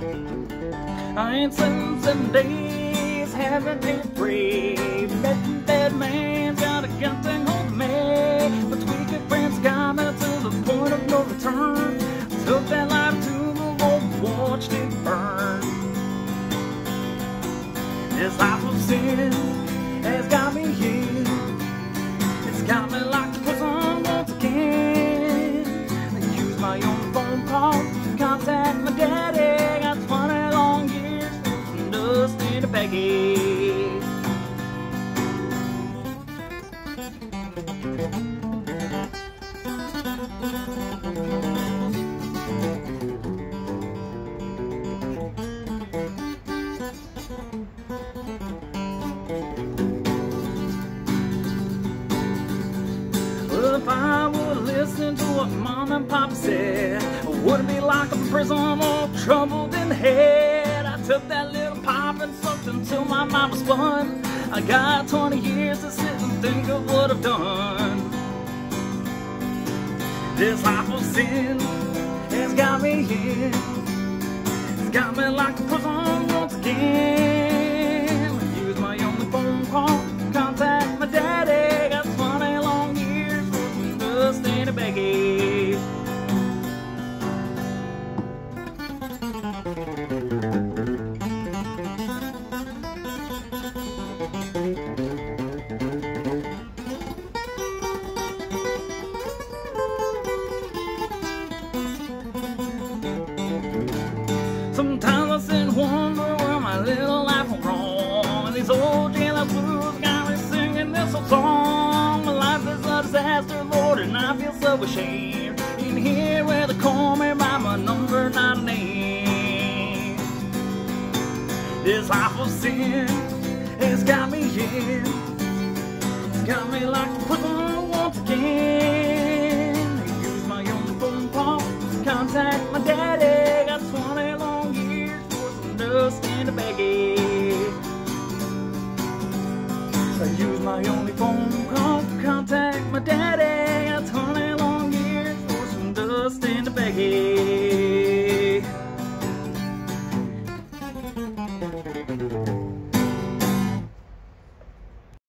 I ain't seen some days, haven't been brave. Bad man's got a gun thing on me. But we tweaking friends got to the point of no return. Took that life to the Lord, watched it burn. This life of sin has got me here. It's got me locked in prison once again. I use my own phone call to contact if I would listen to what mom and pop said, wouldn't be locked up in prison all troubled in head. I took that little pop and sucked until my mind was spun. I got 20 years to sit and think of what I've done. This life of sin has got me here. It's got me locked in prison once again. Lord, and I feel so ashamed. In here where they call me by my number, not name. This life of sin has got me here. It's got me like a prison once again. I use my only phone call to contact my daddy. Got 20 long years for some dust and a baggie. I use my only phone call to contact my daddy. Got